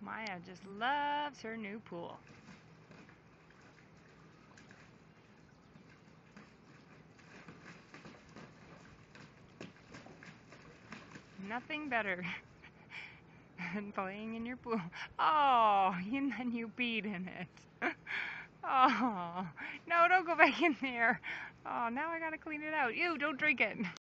Maya just loves her new pool. Nothing better than playing in your pool. Oh, and then you peed in it. Oh, no, don't go back in there. Oh, now I gotta clean it out. You, don't drink it.